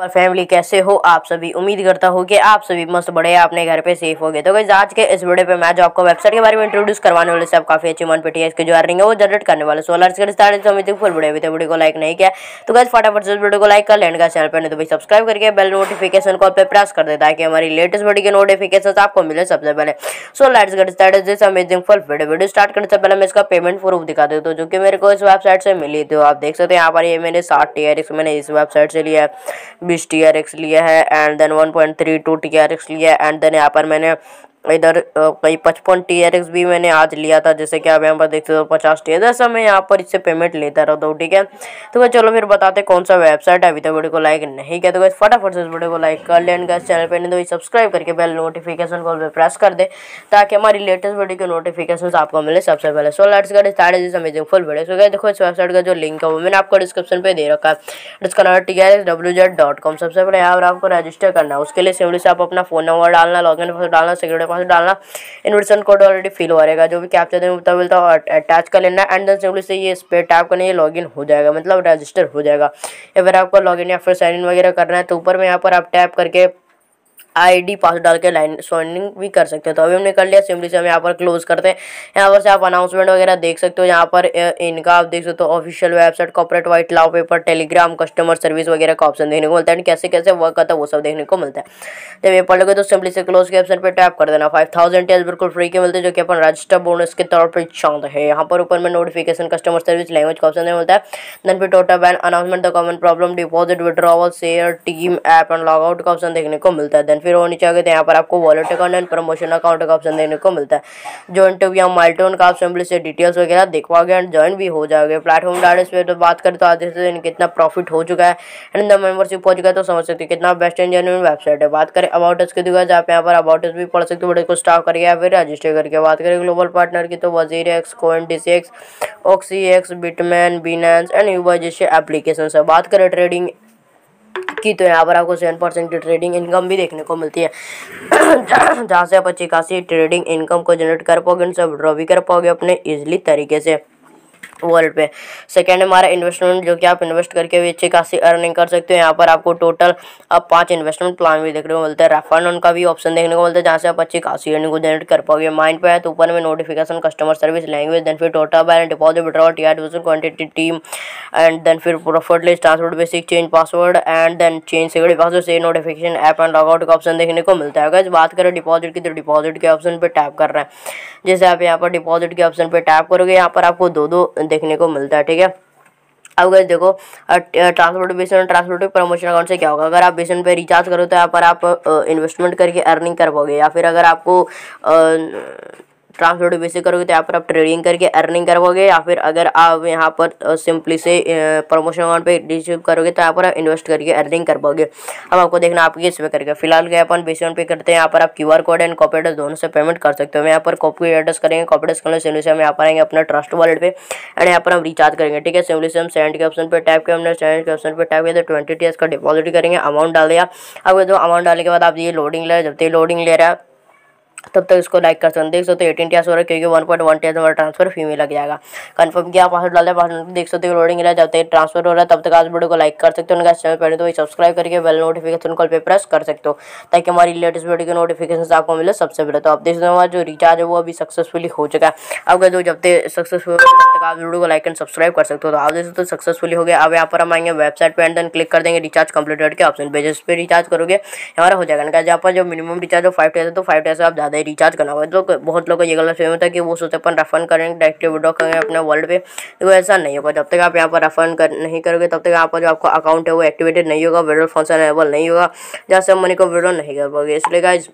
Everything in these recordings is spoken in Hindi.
पर फैमिली कैसे हो, आप सभी उम्मीद करता हूँ कि आप सभी मस्त बड़े अपने घर पे सेफ़ हो गए। तो गई आज के इस वीडियो पे मैं जो आपको वेबसाइट के बारे में इंट्रोड्यूस करवाने वाले से आप काफ़ी अच्छी मन पेटी है, इसके जो अर्निंग है वो जनरेट करने वाले सोलर के स्टार्ट तो फुल वीडियो अभी तो वीडियो को लाइक नहीं किया। तो गैस फटाफट से वीडियो को लाइक कर लेने का चैनल पर नहीं तो भाई सब्सक्राइब करके बेल नोटिफिकेशन कॉल पर प्रेस कर देता है कि हमारी लेटेस्ट वीडियो के नोटिफिकेशन आपको मिले सबसे पहले। So let's get started this amazing full video video start करने से पहले मैं इसका पेमेंट प्रूफ दिखा देता हूँ, जो कि मेरे को इस वेबसाइट से मिली थी। आप देख सकते हैं, यहाँ पर ये मैंने साठ टी मैंने इस वेबसाइट से लिया है। बीस टी लिया है and then one point three two T R X लिया है एंड देन यहाँ पर मैंने इधर कई पचपन टी आर भी मैंने आज लिया था, जैसे कि आप यहाँ पर देख सकते हो, पचास टी जैसा मैं यहाँ पर इससे पेमेंट लेता रहता हूँ, ठीक है? तो चलो फिर बताते कौन सा वेबसाइट है, अभी तो वीडियो को लाइक नहीं किया तो बस फटाफट से इस वीडियो को लाइक कर लें इस चैनल पर नहीं तो सब्सक्राइब करके बेल नोटिफिकेशन कॉल पर प्रेस कर दे, ताकि हमारी लेटेस्ट वीडियो के नोटिफिकेशन आपको मिले सबसे पहले। So let's get start is amazing full video so देखो इस वेबसाइट का जो लिंक है, वो मैंने आपको डिस्क्रिप्शन पर दे रखा है। इसका नाम T R S W Z dot com सबसे पहले यहाँ पर आपको रजिस्टर करना है, उसके लिए सिंपली से आप अपना फ़ोन नंबर डालना लॉग इन डालना सिक्योरिटी पासवर्ड डालना। इन्विटेशन कोड ऑलरेडी फिल हो रहेगा। जो भी कैप्चर देने मिलता है अटैच कर लेना। एंड देन सिंपली से ये इस पर टैप करने ये लॉगिन हो जाएगा। मतलब रजिस्टर हो जाएगा। फिर आपको लॉगिन या फिर साइन इन वगैरह करना है तो ऊपर में यहाँ पर आप टैप करके आईडी पासवर्ड डाल के लाइन स्वाइनिंग भी कर सकते हो। तो अभी हमने कर लिया सिंपली से हम यहाँ पर क्लोज करते हैं। यहाँ पर से आप अनाउंसमेंट वगैरह देख सकते हो। यहाँ पर इनका आप देख सकते हो official website corporate white love paper Telegram customer service वगैरह का ऑप्शन देखने को मिलता है। कैसे कैसे वर्क करता है वो सब देखने को मिलता है। जब ये पढ़ लोगे तो सिंपली से क्लोज के ऑप्शन पर टैप कर देना। फाइव थाउज़ेंड टेस्ट बिल्कुल फ्री के मिलते हैं, जो कि अपन रजिस्टर बोनस के तौर पर चाँद है। यहाँ पर ऊपर में नोटिफिकेशन कस्टमर सर्विस लैंग्वेज का ऑप्शन मिलता है। देन फिर total ban announcement the common problem deposit withdrawal share team app and log out का ऑप्शन देखने को मिलता है। देन फिर वो नीचे आगे यहाँ पर आपको wallet account and promotion account का ऑप्शन देने को मिलता है। जो इंटरव्यू माइल्टोन का ऑप्शन से डिटेल्स वगैरह दिखवाओगे एंड ज्वाइन भी हो जाओगे। प्लेटफॉर्म डाटे पे तो बात करें तो आज से कितना प्रॉफिट हो चुका है। एंड द मेंबरशिप हो चुका है तो समझ सकते कितना बेस्ट एंड जेन्यून वेबसाइट है। बात करें अबाउट की दुकान आप यहाँ पर अबाउट भी पढ़ सकते हो। बड़े को स्टाफ करके या फिर रजिस्टर करके। बात करें ग्लोबल पार्टनर की तो WazirX coin D C X oxy X Bitman Binance and यूबा जैसे एप्लीकेशन है। बात करें ट्रेडिंग की तो यहाँ पर आपको सेवन परसेंट की ट्रेडिंग इनकम भी देखने को मिलती है। जहाँ से आप अच्छी खासी ट्रेडिंग इनकम को जनरेट कर पाओगे उनसे विड्रॉ भी कर पाओगे अपने ईजिली तरीके से। वर्ल्ड पे। सेकेंड हमारा इन्वेस्टमेंट जो कि आप इन्वेस्ट करके भी अच्छी खासी अर्निंग कर सकते हो। यहाँ पर आपको टोटल अब पाँच इन्वेस्टमेंट प्लान भी देखने को मिलते हैं रेफर उनका भी ऑप्शन देखने को मिलता है, जहाँ से आप अच्छी खासी अर्निंग को जनरेट कर पाओगे। माइंड पे है तो ऊपर में notification customer service language then फिर total balance deposit withdrawal T R quantity team and then फिर profit list transport basic change password and then change security password से नोटिफिकेशन ऐप एंड लॉगआउट का ऑप्शन देखने को मिलता है। अगर बात करें डिपॉजिट की तो डिपॉजिट के ऑप्शन पर टैप कर रहे हैं। जैसे आप यहाँ पर डिपॉजिट के ऑप्शन पर टैप करोगे, यहाँ पर आपको दो दो देखने को मिलता है, ठीक है? अब गए देखो ट्रांसपोर्ट बेसन ट्रांसपोर्ट प्रमोशन अकाउंट से क्या होगा? अगर आप बेसन पे रिचार्ज करो तो यहाँ पर आप इन्वेस्टमेंट करके अर्निंग कर पाओगे या फिर अगर आपको ट्रांसपोर्ट बेसिक करोगे तो यहाँ पर आप ट्रेडिंग करके अर्निंग करवाओगे या फिर अगर आप यहाँ पर सिंपली से प्रमोशन अकाउंट पे रिसीव करोगे तो यहाँ पर आप इन्वेस्ट करके अर्निंग कर पाओगे। अब आपको देखना आप किस पे करके फ़िलहाल के अपन बेसिक पे करते हैं। यहाँ पर आप QR code and copy address दोनों से पेमेंट कर सकते हो। यहाँ पर कॉपी एड्रेस करेंगे। कॉपी एड्रेस करने से हम यहाँ पर आएँगे अपना ट्रस्ट वॉलेट पे एंड यहाँ पर हम रिचार्ज करेंगे। ठीक है? सिंपली से हम सेंड के ऑप्शन पर टाइप किया। हमने सेंड के ऑप्शन पर टाइप किया तो ट्वेंटी टी का डिपॉजिट करेंगे। अमाउंट डाल दिया। अब जो अमाउंट डालने के बाद आप ये लोडिंग ले जब तक लोडिंग ले रहा है तब तक इसको लाइक कर सकते हैं। देख सकते हो एटीन टी हो रहा है, क्योंकि वन पॉइंट वन टी हमारा ट्रांसफ़र फ़ी में लग जाएगा। कंफर्म किया पासवर्ड डाले पासवर्ड देख सकते हो लोडिंग जब तक ट्रांसफ़र हो। रहा है, तब तक आज वीडियो को लाइक कर सकते हो। उनका चैनल पहले तो सब्सक्राइब करके बेल नोटिफिकेशन कॉल पे प्रेस कर सकते हो, ताकि हमारी लेटेस्ट वीडियो के नोटिफिकेशन आपको मिले सबसे पहले। तो आप देख सकते हो, हमारा जो रिचार्ज है, वो अभी सक्सेसफुली हो चुका है। अब जो जब तक सक्सेसफुल तब तक आप वीडियो को लाइक एंड सब्सक्राइब कर सकते हो। तो आप देख सकते हो सक्सेसफुली हो गया। अब यहाँ पर हम आएँगे वेबसाइट पर एंड क्लिक कर देंगे रिचार्ज कंप्लीटेड के ऑप्शन पे, जिस पे रिचार्ज करोगे हमारा हो जाएगा। जहाँ पर जो मिनिमम रिचार्ज हो फाइव डेज़ तो फाइव डेज़ आप ज़्यादा ही रिचार्ज करना होगा। लोग बहुत लोग ये गलत फहमी होता है कि वो सोचते अपन रेफंड करेंगे डायरेक्टली विड्रॉ करेंगे अपने वर्ल्ड पे। तो ऐसा नहीं होगा। जब तक आप यहाँ पर रेफंड कर, नहीं करोगे, तब तक पर जो आपका अकाउंट है वो एक्टिवेटेड नहीं होगा विड्रॉल फ़ंक्शन अवेलेबल नहीं होगा। जहाँ से मनी को विड्रॉ नहीं कर पाओगे। इसलिए गाइज़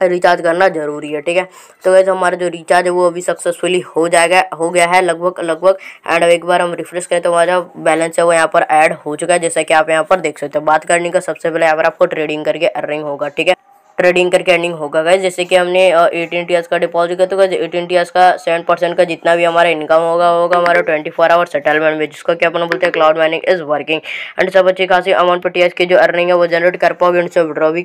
रिचार्ज करना ज़रूरी है, ठीक है? तो वैसे हमारा जो रिचार्ज है वो अभी सक्सेसफुली हो जाएगा, हो गया है लगभग लगभग। एंड एक बार हम रिफ्रेश करें तो हमारा बैलेंस है वो यहाँ पर ऐड हो चुका है, जैसा कि आप यहाँ पर देख सकते हो। बात करने का सबसे पहले यहाँ पर आपको ट्रेडिंग करके अर्निंग होगा, ठीक है? ट्रेडिंग करके अर्निंग होगा गए जैसे कि हमने एटीन टी का डिपॉजिट किया तो गैस एटीन टी का सेवन परसेंट का जितना भी हमारा इनकम होगा होगा हमारा ट्वेंटी फोर आवर सेटलमेंट में, जिसको क्या अपन बोलते हैं cloud mining is working and सब अच्छी खासी अमाउंट पर टी की जो अर्निंग है, वो जनरेट कर पाओगे, उनसे विड्रॉ भी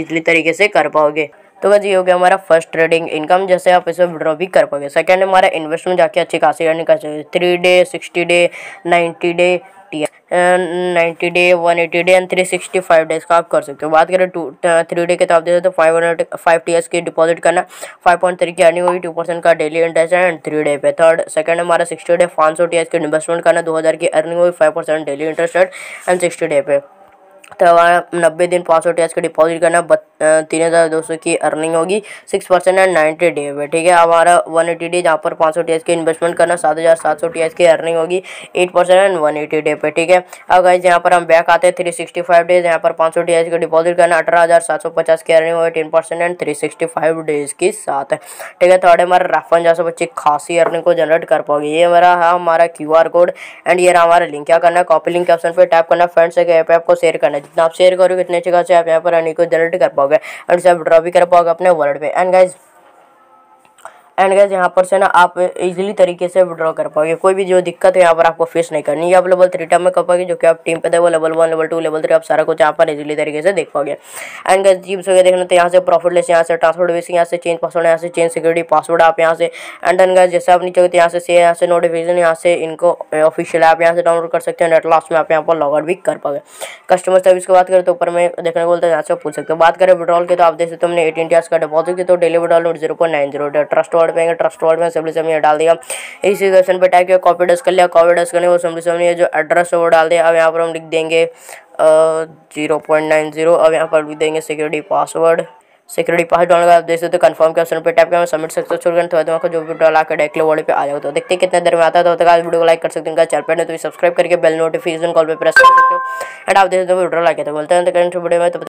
इजली तरीके से कर पाओगे. तो बस ये हो गया हमारा फ़र्स्ट ट्रेडिंग इनकम जैसे आप इसे विड्रॉ भी कर पाओगे। सेकंड हमारा इन्वेस्टमेंट जाके अच्छी खासी अर्निंग कर सकते three day sixty day ninety day T ninety day one eighty day and three sixty five days का आप कर सकते हो। बात करें टू थ्री डे के तो आप दे सकते हो five hundred five T S की डिपॉजिट करना। फाइव पॉइंट थ्री की अर्निंग होगी टू परसेंट का डेली इंटरेस्ट है एंड थ्री डे पे। थर्ड सेकंड हमारा सिक्सटी डे पाँच सौ टी एस की इन्वेस्टमेंट करना। दो हज़ार की अर्निंग होगी five percent daily interest and sixty day पे। तो हमारा नब्बे दिन पाँच सौ टी का डिपॉजिट करना तीन हज़ार दो सौ की अर्निंग होगी six percent and ninety day पे, ठीक है? हमारा वन एटी डे जहाँ पर पाँच सौ टी की इन्वेस्टमेंट करना, सात हज़ार सात सौ टीएस की अर्निंग होगी eight percent and one eighty day पे, ठीक है? अब गाइज़ यहाँ पर हम बैक आते हैं थ्री सिक्सटी फाइव डेज़ यहाँ पर पाँच सौ टी का डिपॉजिट करना, अठारह हज़ार सात सौ पचास की अर्निंग होगी ten percent and three sixty five days की साथ ठीक है? थर्ड हमारे राफन जैसे बच्चे खासी अर्निंग को जनरेट कर पाओगे। ये मेरा है, हमारा क्यू आर कोड एंड ये हमारा लिंक क्या करना है? कॉपी लिंक के ऑप्शन पर टाइप करना फ्रेंड्स से ऐप आपको शेयर करना है जितना आप शेयर करोगे इतने अच्छे खासे आप यहाँ पर आने को जनरेट कर पाओगे एंड सब ड्रॉ भी कर पाओगे अपने वॉलेट पे एंड गाइज़ एंड गैस यहाँ पर से ना आप इजीली तरीके से विड्रॉ कर पाओगे। कोई भी जो दिक्कत है, यहाँ पर आपको फेस नहीं करनी। है आप लेवल थ्री टाइम में कर पाओगे, जो कि आप टीम पे देखो level one level two level three आप सारा कुछ यहाँ पर इजीली तरीके से देख पाओगे। एंड गैस जीप्स वगैरह देखना तो यहाँ से प्रॉफिट लेस यहाँ से ट्रांसपोर्ट बेसिक यहाँ से चेंज पासवर्ड यहाँ से चेंज सिक्योरिटी पासवर्ड आप यहाँ से। एंड देन गैस जैसे आप नीचे यहाँ से यहाँ से नोटिफिकेशन यहाँ से इनको ऑफिशियल ऐप यहाँ से डाउनलोड कर सकते हैं। नेट लास्ट में आप यहाँ पर लॉग भी कर पाओगे। कस्टमर सर्विस की बात करें तो ऊपर में देखने को बोलते हैं, यहाँ से पूछ सकते हो। बात करें विड्रॉल के तो आप देख सकते हो हमने एटीन का डिपॉजिट किया तो daily withdrawal zero point nine zero trust word पे ट्रस्ट वर्ड में सिंपली से डाल दिया। इसी क्वेश्चन पे टाइप किया कॉपी डस्ट कर लिया कॉपी डस्ट करने वो सिंपली से जो एड्रेस है वो डाल दिया। अब यहाँ पर हम लिख देंगे ज़ीरो पॉइंट नाइन ज़ीरो अब यहाँ पर लिख देंगे security password security pass download आप देख सकते हो कंफर्म के ऑप्शन पे टैप करना सबमिट सक्सेसफुल करना तो आपको जो वीडियो ला कर डायरेक्टली वॉल पे आ जाओ। तो देखते कितने देर में आता है तो तक वीडियो को लाइक कर सकते हैं चैनल पर तो सब्सक्राइब करके बेल नोटिफिकेशन कॉल पे प्रेस कर सकते हो। एंड आप देख सकते हो, वीडियो लाइक तो बोलते हैं तो करेंट वीडियो में तो